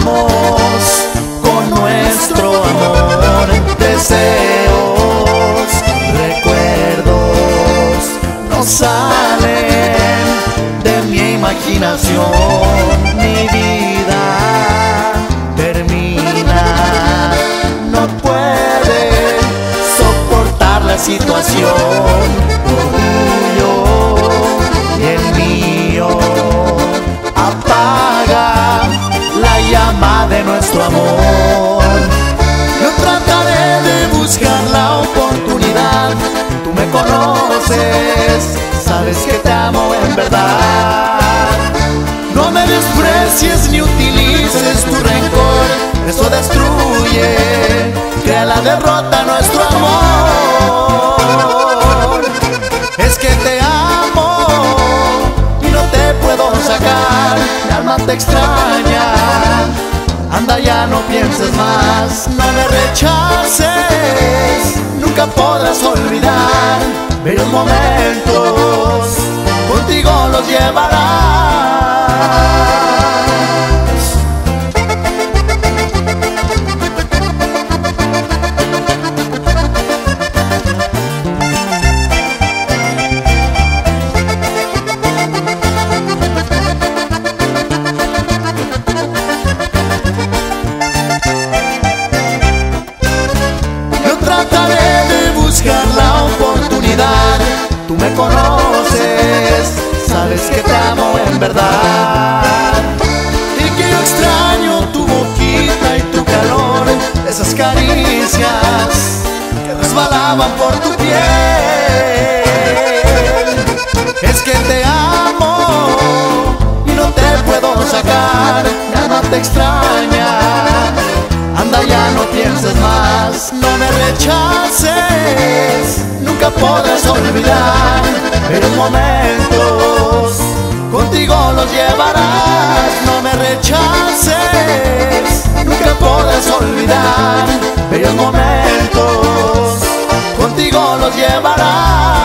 con nuestro amor, deseos, recuerdos, no salen de mi imaginación. Nuestro amor. Yo trataré de buscar la oportunidad. Tú me conoces, sabes que te amo en verdad. No me desprecies ni utilices tu rencor, eso destruye, crea la derrota nuestro amor. Es que te amo y no te puedo sacar, mi alma te extraña. Anda ya no pienses más, no me rechaces, nunca podrás olvidar. Bellos momentos, contigo los llevarás. Buscar la oportunidad. Tú me conoces, sabes que te amo en verdad. Y que yo extraño tu boquita y tu calor, esas caricias que resbalaban por tu piel. Es que te amo y no te puedo sacar, alma te extraña. Anda ya no pienses más, no me rechaces, nunca podrás olvidar, pero momentos contigo los llevarás, no me rechaces, nunca podrás olvidar, bellos momentos contigo los llevarás.